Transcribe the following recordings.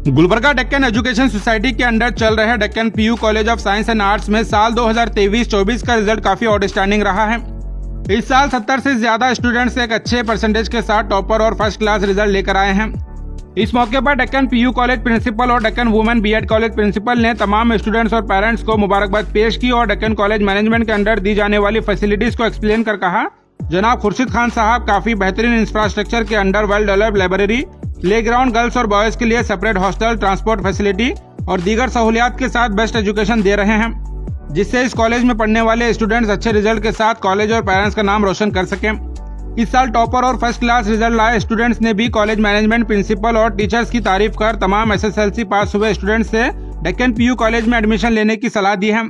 Gulbarga Deccan education society के under चल रहे Deccan PU College of Science and Arts में साल 2023-24 का रिज़ल्ट काफ़ी आउटस्टैंडिंग रहा है। इस साल 70 से ज़्यादा स्टूडेंट्स एक अच्छे परसेंटेज के साथ टॉपर और फ़र्स्ट क्लास रिज़ल्ट लेकर आए हैं। इस मौके पर डेक्कन पीयू कॉलेज प्रिंसिपल और Deccan Women BEd College principal ने तमाम स्टूडेंट्स और पेरेंट्स को मुबारकबाद पेश की और डेक्कन कॉलेज मैनेजमेंट के अंडर दी जाने वाली फैसिलिटीज़ को एक्सप्लेन कर कहा, जनाब खुर्शीद खान साहब, काफ़ी बेहतरीन इंफ्रास्ट्रक्चर के under well develop library play ground girls और बॉयज़ के लिए सेपरेट हॉस्टल, ट्रांसपोर्ट फैसिलिटी और दीगर सहूलियात के साथ बेस्ट एजुकेशन दे रहे हैं, जिससे इस कॉलेज में पढ़ने वाले स्टूडेंट्स अच्छे रिज़ल्ट के साथ कॉलेज और पेरेंट्स का नाम रोशन कर सकें। इस साल टॉपर और फ़र्स्ट क्लास रिज़ल्ट लाए स्टूडेंट्स ने भी कॉलेज मैनेजमेंट, प्रिंसिपल और टीचर्स की तारीफ़ कर तमाम एसएसएलसी पास हुए स्टूडेंट्स से डेक्कन पीयू कॉलेज में एडमिशन लेने की सलाह दी है।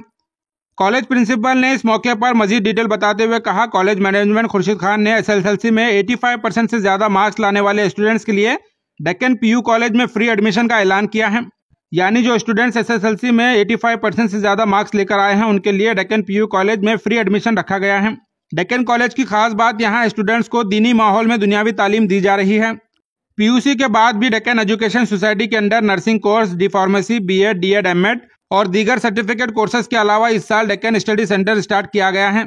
कॉलेज प्रिंसिपल ने इस मौके पर मजीद डिटेल बताते हुए कहा, कॉलेज मैनेजमेंट खुर्शीद खान ने एसएसएलसी में 85 परसेंट से ज़्यादा मार्क्स लाने वाले स्टूडेंट्स के लिए डेक्कन पीयू कॉलेज में फ्री एडमिशन का ऐलान किया है। यानी जो स्टूडेंट्स एसएसएलसी में 85 परसेंट से ज़्यादा मार्क्स लेकर आए हैं, उनके लिए डेक्कन पीयू कॉलेज में फ्री एडमिशन रखा गया है। डेक्कन कॉलेज की खास बात यहाँ स्टूडेंट्स को दीनी माहौल में दुनियावी तालीम दी जा रही है। पीयूसी के बाद भी डेक्कन एजुकेशन सोसाइटी के under nursing course D pharmacy B Ed D Ed M Ed और दीगर सर्टिफिकेट कोर्सेज के अलावा इस साल डेक्कन स्टडी सेंटर स्टार्ट किया गया है।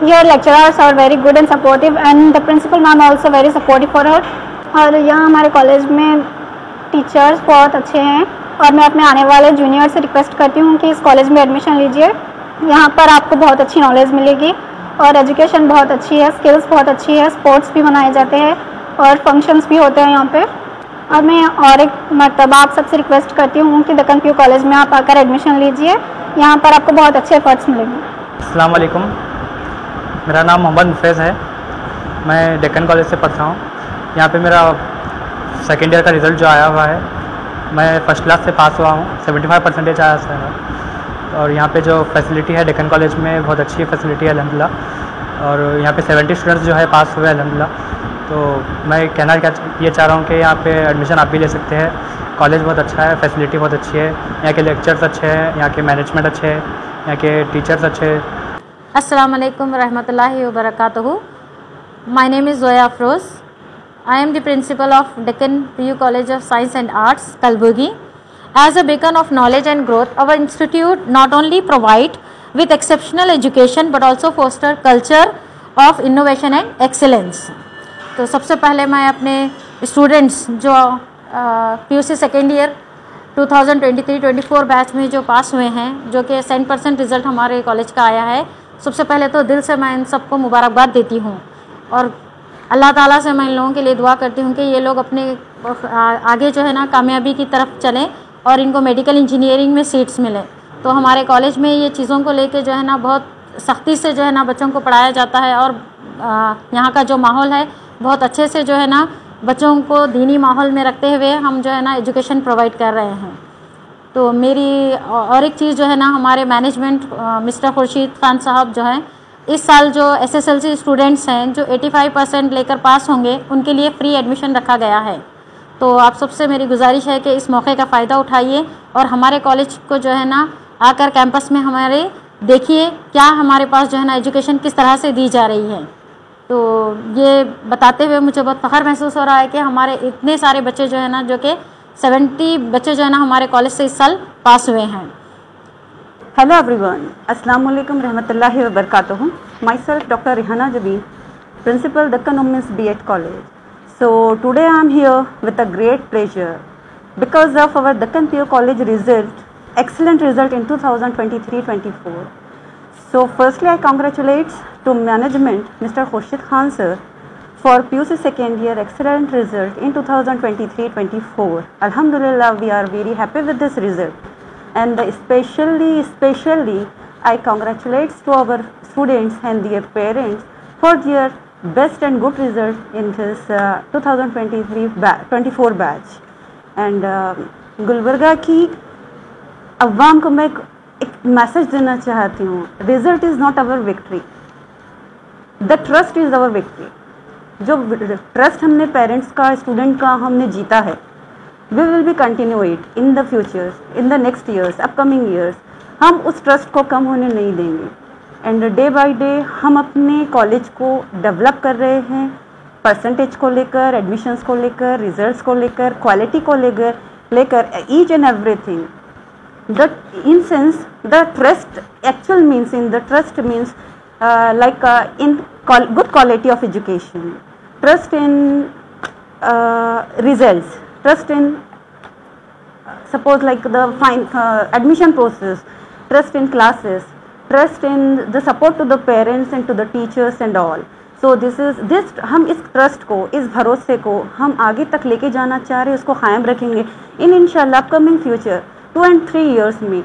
Here lecturers are very good and supportive and the principal ma'am also very supportive for her. और यहाँ हमारे कॉलेज में टीचर्स बहुत अच्छे हैं और मैं अपने आने वाले जूनियर से रिक्वेस्ट करती हूँ कि इस कॉलेज में एडमिशन लीजिए। यहाँ पर आपको बहुत अच्छी नॉलेज मिलेगी और एजुकेशन बहुत अच्छी है स्किल्स बहुत अच्छी है स्पोर्ट्स भी मनाए जाते हैं और फ़ंक्शंस भी होते हैं यहाँ पे। और मैं और एक मरतबा आप सबसे रिक्वेस्ट करती हूँ कि दक्कन प्यू कॉलेज में आप आकर एडमिशन लीजिए। यहाँ पर आपको बहुत अच्छे एफर्ट्स मिलेंगे। वालेकुम मेरा नाम मोहम्मद मुफैज़ है। मैं डेक्कन कॉलेज से पढ़ता हूँ। यहाँ पे मेरा सेकेंड ईयर का रिज़ल्ट जो आया हुआ है, मैं फ़र्स्ट क्लास से पास हुआ हूँ। 75 परसेंटेज आया सर और यहाँ पे जो फैसिलिटी है डेक्कन कॉलेज में, बहुत अच्छी फैसिलिटी है, अलहमदिल्ला। और यहाँ पे 70 स्टूडेंट्स जो है पास हुए अलहमदिल्ला। तो मैं कहना क्या ये चाह रहा हूँ कि यहाँ पे एडमिशन आप भी ले सकते हैं। कॉलेज बहुत अच्छा है फैसिलिटी बहुत अच्छी है। यहाँ के लेक्चर्स अच्छे हैं, यहाँ के मैनेजमेंट अच्छे हैं, यहाँ के टीचर्स अच्छे हैं। अस्सलाम वालेकुम रहमतुल्लाहि व बरकातुहू my name is Zoya Afroz I am the principal of Deccan PU college of science and arts Kalaburagi as a beacon of knowledge and growth our institute not only provide with exceptional education but also foster culture of innovation and excellence तो सबसे पहले मैं अपने students जो P U C second year 2023-24 batch में जो पास हुए हैं, जो कि 10 परसेंट रिज़ल्ट हमारे कॉलेज का आया है सबसे पहले तो दिल से मैं इन सबको मुबारकबाद देती हूँ और अल्लाह ताला से मैं इन लोगों के लिए दुआ करती हूँ कि ये लोग अपने आगे जो है ना कामयाबी की तरफ़ चलें और इनको मेडिकल इंजीनियरिंग में सीट्स मिलें। तो हमारे कॉलेज में ये चीज़ों को लेके जो है ना बहुत सख्ती से जो है ना बच्चों को पढ़ाया जाता है और यहाँ का जो माहौल है बहुत अच्छे से जो है ना बच्चों को दीनी माहौल में रखते हुए हम जो है ना एजुकेशन प्रोवाइड कर रहे हैं। तो मेरी और एक चीज़ जो है ना, हमारे मैनेजमेंट मिस्टर खुर्शीद खान साहब जो हैं, इस साल जो एसएसएलसी स्टूडेंट्स हैं, जो 85 परसेंट लेकर पास होंगे, उनके लिए फ्री एडमिशन रखा गया है। तो आप सबसे मेरी गुजारिश है कि इस मौके का फ़ायदा उठाइए और हमारे कॉलेज को जो है ना, आकर कैंपस में हमारे देखिए क्या हमारे पास जो है ना एजुकेशन किस तरह से दी जा रही है। तो ये बताते हुए मुझे बहुत फ़ख्र महसूस हो रहा है कि हमारे इतने सारे बच्चे जो है ना, जो कि सेवेंटी बच्चे जो है ना हमारे कॉलेज से इस साल पास हुए हैं। हेलो एवरीवन अस्सलाम वालेकुम रहमतुल्लाह व बरकात myself doctor Rehana Jabeen principal Deccan women's B Ed college so today I am here with a great pleasure because of our Deccan PU college result excellent result in 2023-24 so firstly I congratulates to management mister Khurshid Khan sir for PUC second year excellent result in 2023-24. Alhamdulillah we are very happy with this result and especially especially I congratulate to our students and their parents for their best and good result in this uh, 2023 ba 24 batch and uh, Gulbarga की अवाम को मैं एक, एक message देना चाहती हूँ result is not our victory the trust is our victory जो ट्रस्ट हमने पेरेंट्स का स्टूडेंट का हमने जीता है। We will be continue it in the futures in the next years upcoming years हम उस ट्रस्ट को कम होने नहीं देंगे। एंड डे बाय डे हम अपने कॉलेज को डेवलप कर रहे हैं। परसेंटेज को लेकर एडमिशन्स को लेकर रिजल्ट्स को लेकर क्वालिटी को लेकर लेकर each and everything the in sense the trust actual means in the trust means like in good quality of trust in result trust in suppose like the fine admission process trust in classes trust in the support to the parents and to the teachers and all so this is this हम इस trust को, इस भरोसे को हम आगे तक लेके जाना चाह रहे हैं, उसको कायम रखेंगे। In in upcoming future two and three years में,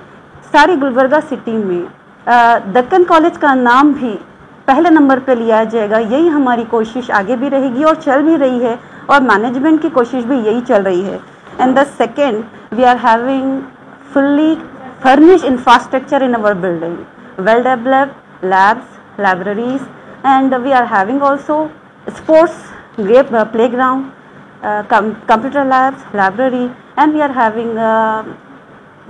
सारी गुलबर्गा सिटी में uh, दक्कन कॉलेज का नाम भी पहले नंबर पर लिया जाएगा। यही हमारी कोशिश आगे भी रहेगी और चल भी रही है और मैनेजमेंट की कोशिश भी यही चल रही है। And the second we are having fully furnish infrastructure in our building well develop labs libraries and we are having also sports play ground computer labs library and we are having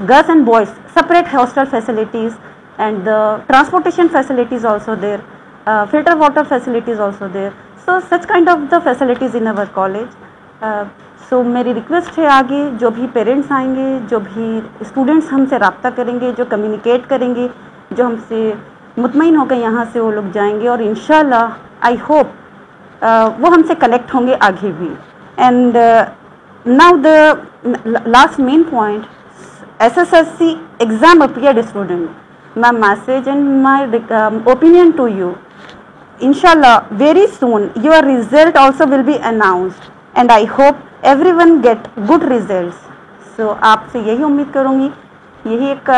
girls and boys separate hostel facilities and the transportation facilities also there uh, filter water facilities also there. so so such kind of the facilities in our college so मेरी request है आगे जो भी parents आएँगे जो भी students हमसे रबता करेंगे जो कम्युनिकेट करेंगे जो हमसे मुतमिन होकर यहाँ से वो लोग जाएँगे और इन आई होप वो हमसे कनेक्ट होंगे आगे भी. And now the last main point S S S C exam appeared student my message and my opinion to you inshallah very soon your result also will be announced and I hope everyone get good results. So आपसे यही उम्मीद करूँगी यही एक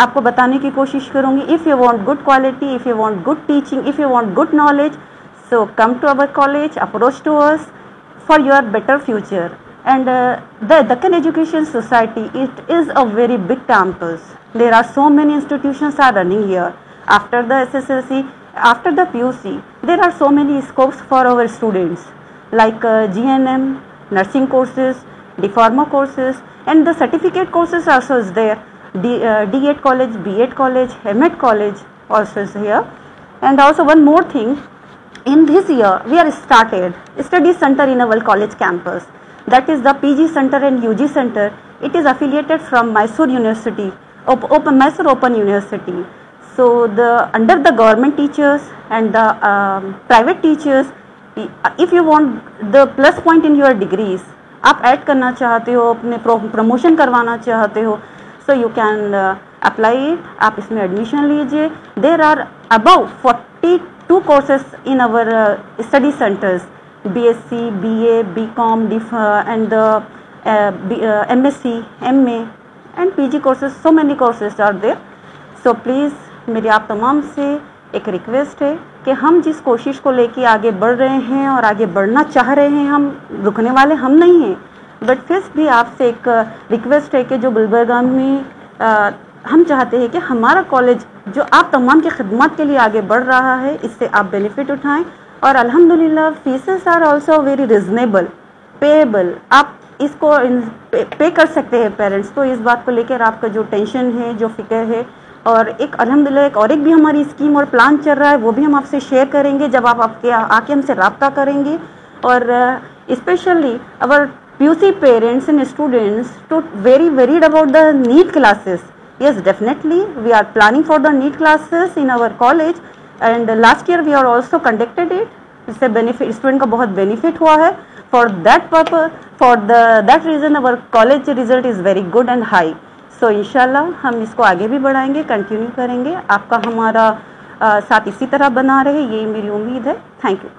आपको बताने की कोशिश करूँगी if you want good quality if you want good teaching if you want good knowledge so come to our college approach to us for your better future and uh, the Deccan Education Society it is a very big campus there are so many institutions are running here after the SSLC after the PUC, there are so many scopes for our students like uh, GNM, nursing courses, diploma courses and the certificate courses also is there. D, uh, D8 college, B8 college, MEd college also is here. And also one more thing, in this year we are started study center in our college campus. That is the PG center and UG center. It is affiliated from Mysore University, Open, Mysore Open University. So the under the government teachers and the um, private teachers, if you want the plus point in your degrees, आप add करना चाहते हो अपने promotion करवाना चाहते हो so you can apply आप इसमें एडमिशन लीजिए। There are forty two courses in our study centres B S C B A B com D and M S C M A and P G courses so many courses are there so please मेरी आप तमाम से एक request है कि हम जिस कोशिश को लेके आगे बढ़ रहे हैं और आगे बढ़ना चाह रहे हैं हम रुकने वाले हम नहीं हैं। बट फिर भी आपसे एक रिक्वेस्ट है कि जो गुलबर्गा में हम चाहते हैं कि हमारा कॉलेज जो आप तमाम की खदमात के लिए आगे बढ़ रहा है इससे आप बेनिफिट उठाएँ। और अल्हम्दुलिल्लाह fees are also very reasonable payable आप इसको पे, पे कर सकते हैं पेरेंट्स तो इस बात को लेकर आपका जो टेंशन है जो फ़िक्र है और एक अलहमदिल्ला एक और एक भी हमारी स्कीम और प्लान चल रहा है, वो भी हम आपसे शेयर करेंगे जब आप आपके आके हमसे रबता करेंगे। और specially our P parents and students too very worried about the NEET classes yes, definitely, we are planning for the NEET classes in our college and last year we are also conducted it. इससे benefit student का बहुत benefit हुआ है for that purpose for the that reason our college result is very good and high so so, इनशाला हम इसको आगे भी बढ़ाएँगे कंटिन्यू करेंगे। आपका हमारा आ, साथ इसी तरह बना रहे ये मेरी उम्मीद है। Thank you